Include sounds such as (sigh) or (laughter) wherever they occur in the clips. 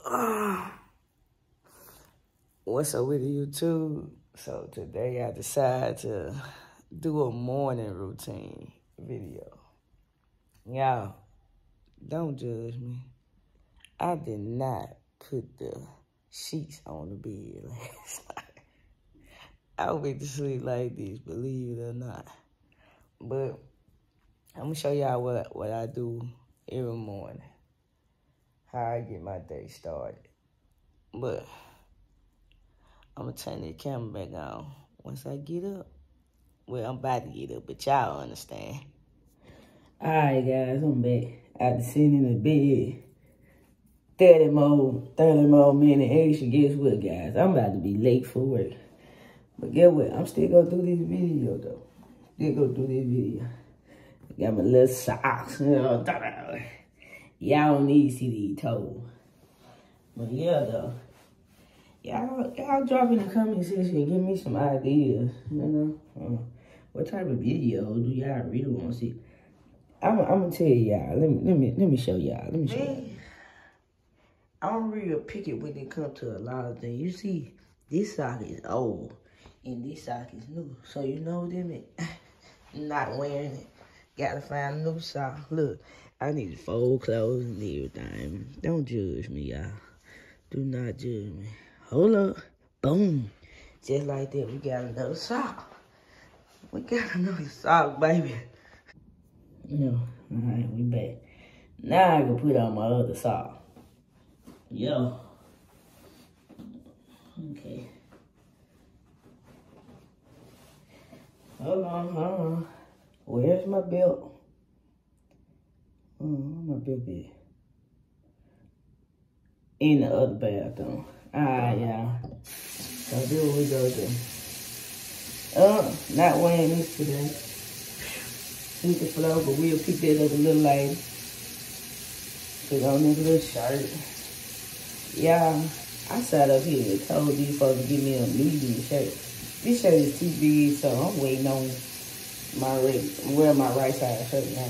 (sighs) What's up with YouTube? So today I decided to do a morning routine video. Y'all, don't judge me. I did not put the sheets on the bed (laughs) last night. I went to sleep like this, believe it or not. But I'm gonna show y'all what, what I do every morning. How I get my day started. But I'm gonna turn the camera back on once I get up. Well, I'm about to get up, but y'all understand. All right, guys, I'm back. After sitting in the bed, 30 more, 30 more minutes extra. Guess what, guys? I'm about to be late for work. But get what? I'm still gonna do this video, though. Still gonna do this video. Got my little socks. (laughs) Y'all don't need to see toes. But yeah, though. Y'all, y'all drop in the comment section give me some ideas. You know, uh, what type of video do y'all really want to see? I'm, I'm gonna tell y'all. Let me, let me, let me show y'all. Let me show y'all. I'm real picky when it comes to a lot of things. You see, this sock is old and this sock is new. So you know what I mean? (laughs) Not wearing it. Gotta find a new sock. Look, I need fold clothes and everything. Don't judge me, y'all. Do not judge me. Hold up. Boom. Just like that, we got another sock. We got (laughs) another sock, baby. Yeah, all right, we back. Now I can put on my other sock. Yo. Okay. Hold on, hold on. Where's my belt? Oh, my at? In the other bathroom. Ah, Alright, y'all. So this what we go do. Oh, not wearing this today. Need the flow, but we'll pick that up a little later. Put on this little shirt. Yeah, I sat up here and told these folks to give me a medium shirt. This shirt is too big, so I'm waiting on my right, wearing my right side shirt now.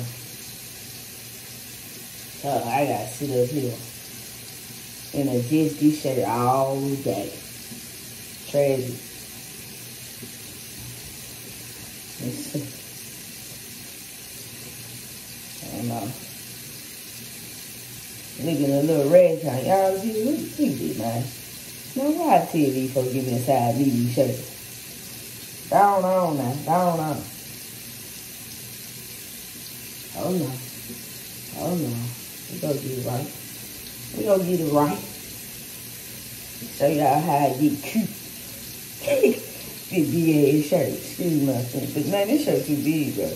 So I gotta sit up here In adjust this shirt all day. Crazy. I don't know. Looking a little red time. Y'all see, look, look this, man. Now, why I tell these folks give me a side medium shirt? Down on now. Down on. Oh, no. Oh, no. We gonna get it right. We gonna get it right. Show y'all how I get cute. (laughs) big ass shirt. Excuse my friend. But man, this shirt too big, bro.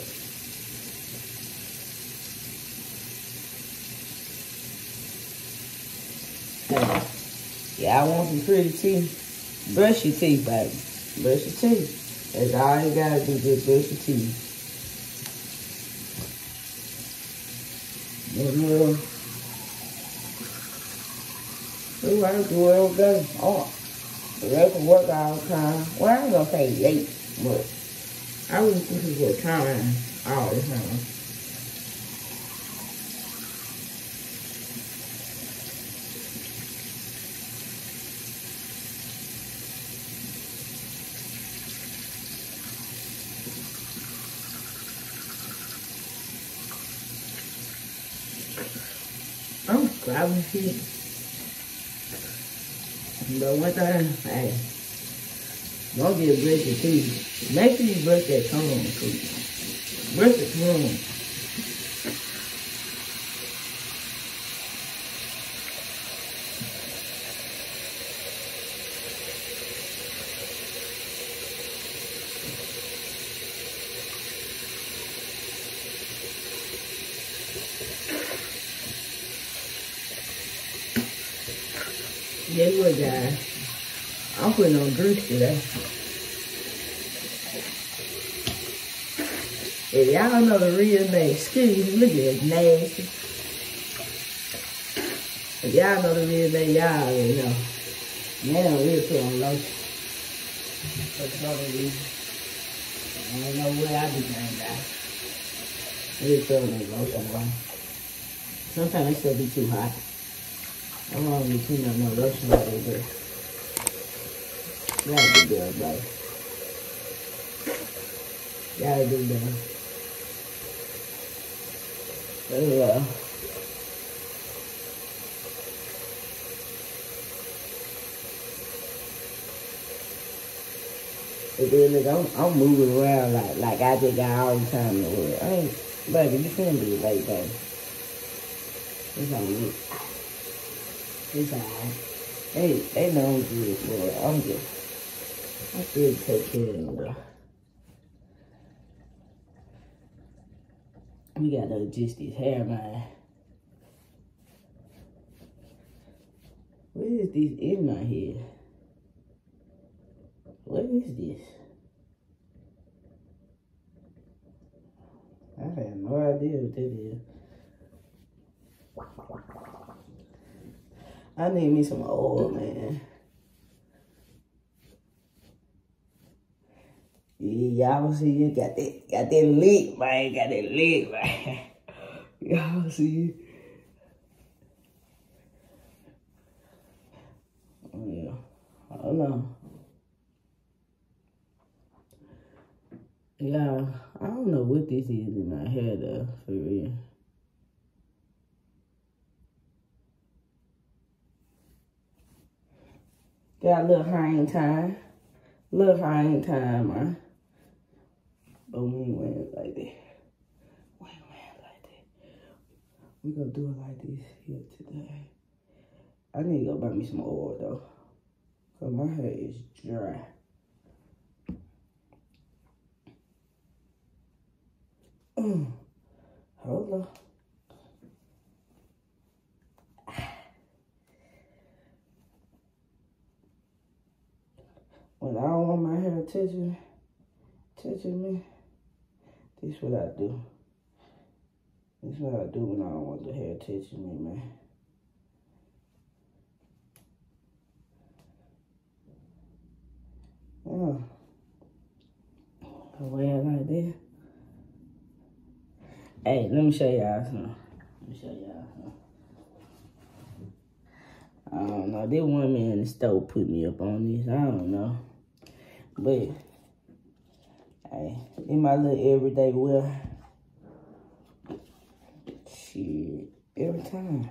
Yeah, I want some pretty teeth. Brush your teeth, baby. Brush your teeth. That's all you gotta do, just brush your teeth. Little, we do it all day. Oh, they can work all the time. Well, I ain't gonna say late, but I wouldn't think it was time all the time. I'm grabbing shit. But one thing, hey, don't get brush your teeth. Make sure you brush that tongue, too. Brush the tongue. Guess what, guys? I'm putting on grease today. If y'all know the real name, excuse me, look at it, nasty. If y'all know the real name, y'all already know. Now we'll put on lotion. I don't know where I be going down. We'll put on lotion, right? Sometimes it still be too hot. I don't be putting on no lotion that. Gotta do that, buddy. Gotta do that. Uh, But then look, I'm, I'm moving around like like I just got all the time in the world. I ain't, baby, you can't be late, baby. It's all right. It's all right. They, they know I'm good for it. I'm good. I still take care of them. We gotta adjust this hair, man. What is this in my head? What is this? I have no idea what that is. I need me some oil, man. Y'all see you got that got that leak, man. Got that leak, man. (laughs) Y'all see. Oh yeah. I don't know. Yeah, I don't know what this is in my hair though, for real. Got a little hang time. Little hang time, man. But we ain't wearing it like that. We ain't wearing it like that. We gonna do it like this here today. I need to go buy me some oil though. Cause my hair is dry. Mm. Hold on. When I don't want my hair touching, touching me, this is what I do. This is what I do when I don't want the hair touching me, man. Wear it like that. Hey, let me show y'all something. Let me show y'all something. I don't know. This one man in the store put me up on this. I don't know. But, hey, in my little everyday wear, shit, every time.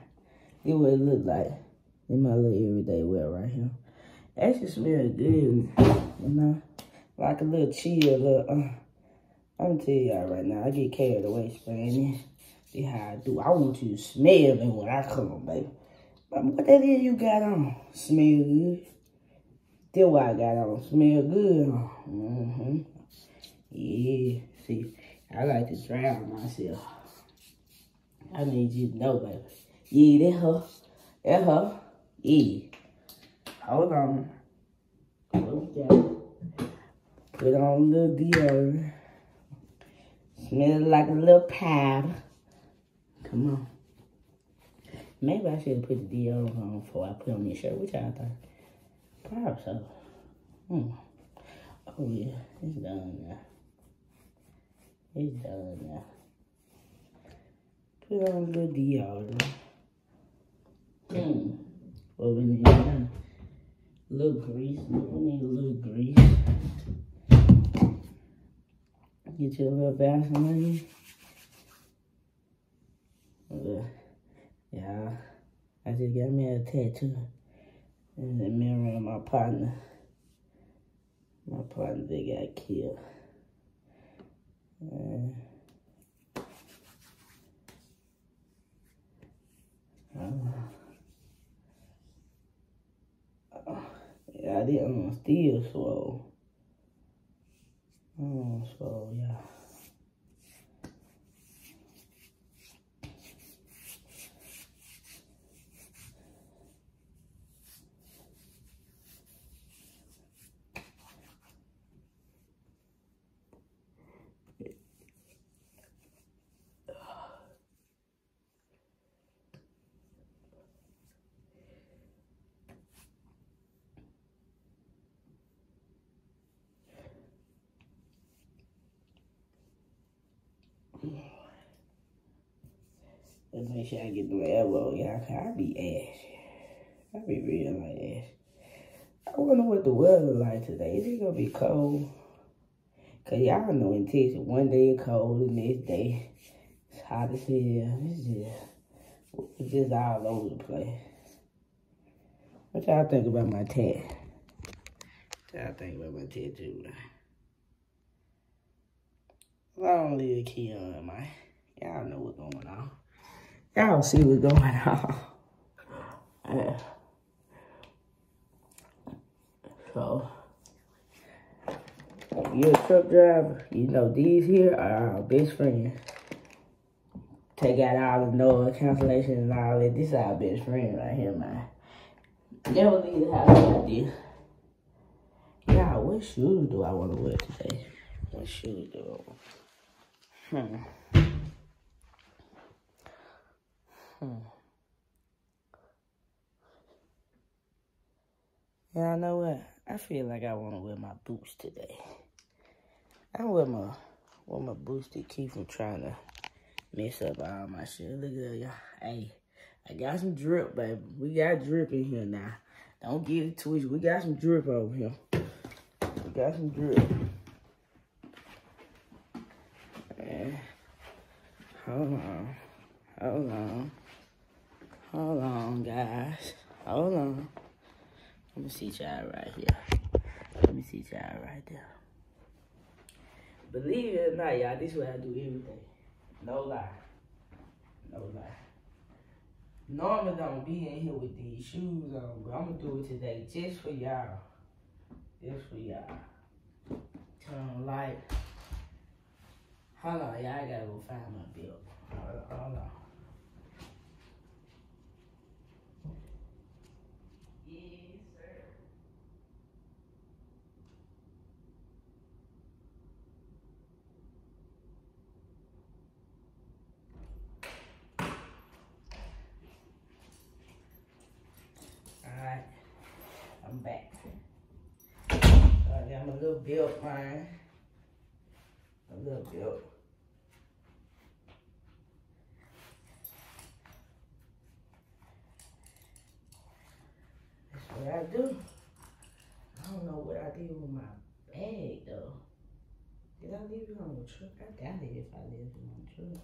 It it look like in my little everyday wear right here. Actually smell good, you know? Like a little chill, a little, uh, I'm tell y'all right now, I get carried away spraying this. See how I do. I want you to smell me when I come, baby. But what that is you got on? Smell good. That's what I got on. Smell good. Mm-hmm. Yeah. See, I like to drown myself. I need you to know, baby. Yeah, that her. That her. Yeah. Hold on. Put on little deodorant. Smell like a little powder. Come on. Maybe I should put the deodorant on before I put on this shirt. What y'all think? Probably so. Hmm. Oh yeah, it's done now. It's done now. Put on little deodorant. Hmm. What we need? A little grease. We need a little grease. Get you a little. Uh, yeah, I just got me a tattoo. And the mirror of my partner. My partner, they got killed. Uh, uh, yeah, I didn't steal swole. Oh, so yeah. Let's make sure I get the elbow, y'all. cause I be ass. I be real like that. I wonder what the weather like today. Is it gonna be cold? Cause y'all know in Texas, one day it's cold, the next day it's hot as hell. It's just, it's just all over the place. What y'all think about my tat? What y'all think about my tattoo? Long live Keon, man. Y'all know what's going on. Y'all see what's going on. yeah. (laughs) So, you're a truck driver, you know these here are our best friends. Take out all the noise, cancellation, and all that. This is our best friend right here, man. Never leave the house like this. Yeah, what shoes do I want to wear today? What shoes do I want? Hmm. Hmm. Yeah, I know what? I feel like I want to wear my boots today. I wear my, wear my boots to keep from trying to mess up all my shit. Look at y'all. Hey, I got some drip, baby. We got drip in here now. Don't get it twisted. We got some drip over here. We got some drip. hold on. Hold on. Hold on, guys. Hold on. Let me see y'all right here. Let me see y'all right there. Believe it or not, y'all, this is what I do everything. No lie. No lie. Normally don't be in here with these shoes on, but I'm gonna do it today just for y'all. Just for y'all. Turn on light. Hold on, y'all. I gotta go find my bill. Hold on, hold on. I'm back. I got my little belt, man. A little belt. That's what I do. I don't know what I did with my bag, though. Did I leave it on the truck? I doubt it if I left it on the truck.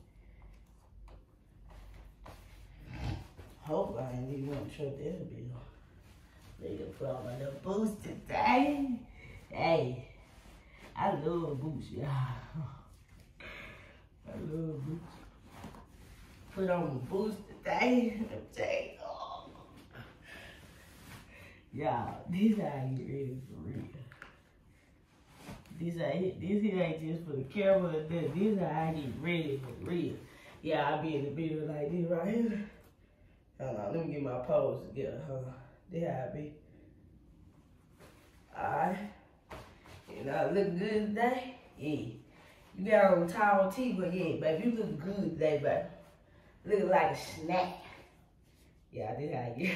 Hope I ain't leave it on the truck. That'll be Nigga put on my little boots today. Hey, I love boots, y'all. (laughs) I love boots. Put on my boots today. Off. Y'all, this how ready for real. This ain't this here ain't just for the camera. This how I get ready for real. Yeah, I be in the video like this right here. Hold on, let me get my pose together. On. They me. Alright. You know, look good today? Yeah. You got on tall teeth, but yeah, baby, you look good today, baby. Look like a snack. Yeah, this how I get.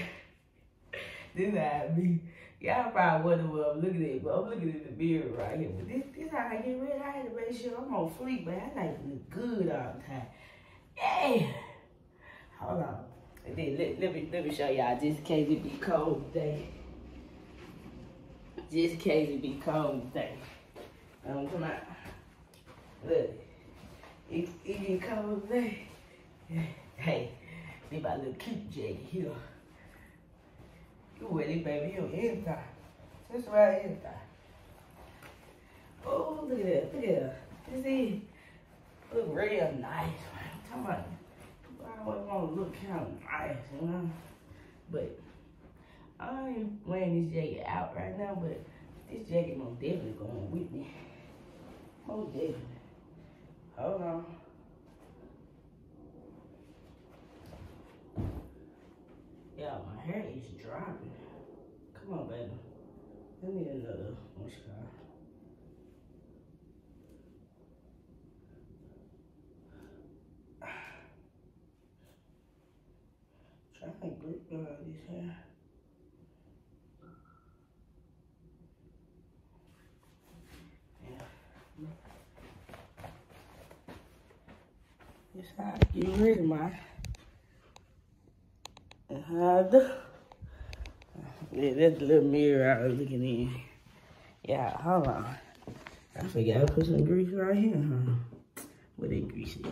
this how I be. Y'all probably wonder what I'm looking at, but I'm looking at the mirror right here. But this, this how I get ready. I had to make sure I'm on fleek, but I like look good all the time. Yeah. Hold on. And then let, let me let me show y'all just in case it be cold today. Just in case it be cold today. Um, come out. Look. It, it get cold today. Hey, this my little cute jacket here. You this baby here anytime. Just right anytime. Oh, look at that. Look at that. You see? Look real nice. I'm talking always want to look kind of nice, you know? But I ain't wearing this jacket out right now, but this jacket most definitely going with me. Most definitely. Hold on. Yeah, my hair is dropping. Come on, baby. Let me another mascara. I think grip uh, this hair. Yeah. This how you ready, man. And how I do. Yeah, that's the little mirror I was looking in. Yeah, hold on. I forgot I put some grease right here, huh? Where that grease is?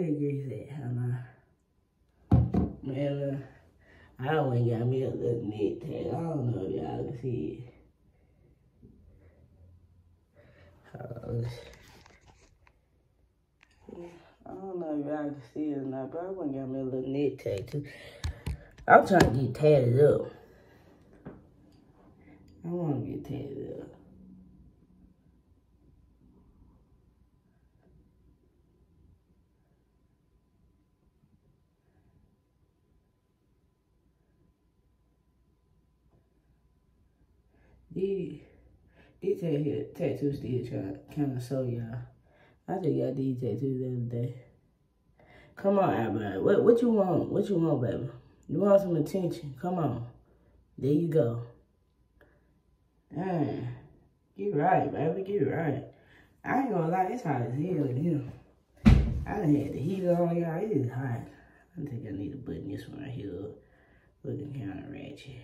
That grease at, huh? Man, uh, I went got me a little neck tag. I don't know if y'all can see it. I don't know if y'all can see it or not, but I went got me a little neck tag too. I'm trying to get tatted up. I want to get tatted up. These, these tattoos still kind of show y'all. I just got these tattoos the other day. Come on, everybody. What what you want? What you want, baby? You want some attention? Come on. There you go. Dang. Get right, baby. Get right. I ain't gonna lie, it's hot as hell in here. I done had the heater on, y'all. It is hot. I think I need to button this one right here. Looking kind of ratchet.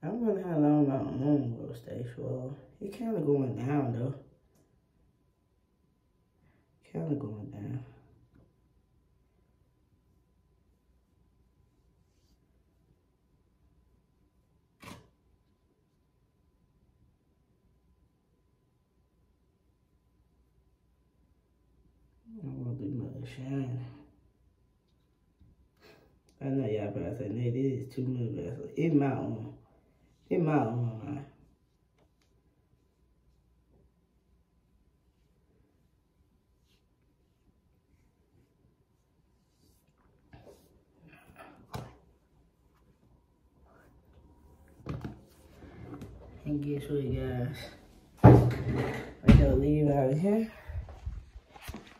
I wonder how long my arm will stay for. It kind of going down though. Kind of going down. I want this mother shine. I know y'all probably say, Nate, it is too much. but It's my own. It's my own. And guess what, guys? I gotta leave out of here.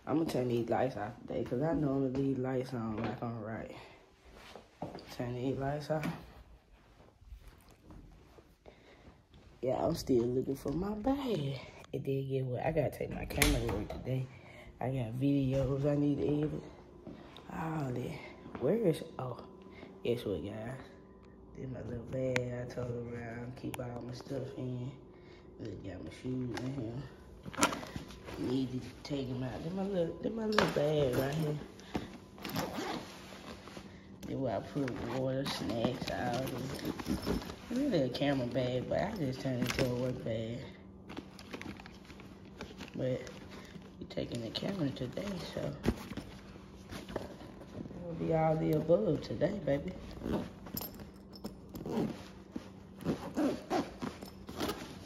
I'm gonna turn these lights off today because I normally leave lights on like on right. Turn these lights off. Yeah, I'm still looking for my bag. It did get what I gotta take my camera to today. I got videos I need to edit. Oh. Where is, oh, guess what, guys? This my little bag I told around, keep all my stuff in. Just got my shoes in here. Need to take them out. This my little, this my little bag right here. Where I put water, snacks, all this. Really a camera bag, but I just turned it into a work bag. But you're taking the camera today, so it'll be all the above today, baby.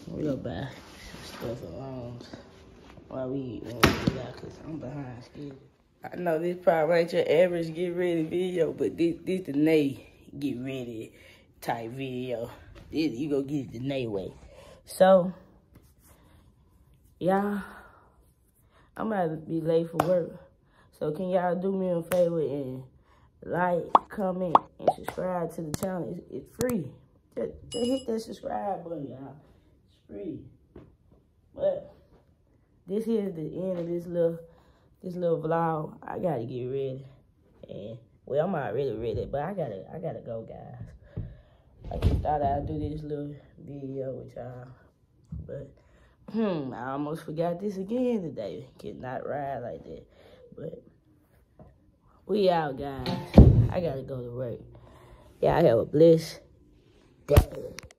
We'll buy some stuff along while we eat when we out, cause I'm behind schedule. I know this probably ain't your average get ready video, but this this the Nay get ready type video. This, you go get it the Nay way. So, y'all, I'm about to be late for work. So can y'all do me a favor and like, comment, and subscribe to the channel. It's, it's free. Just, just hit that subscribe button, y'all. It's free. But this is the end of this little this little vlog. I gotta get ready. And well, I'm really ready, but I gotta I gotta go, guys. I just thought I'd do this little video with y'all. But hmm, I almost forgot this again today. Cannot ride like that. But we out, guys. I gotta go to work. Yeah, I have a bliss day.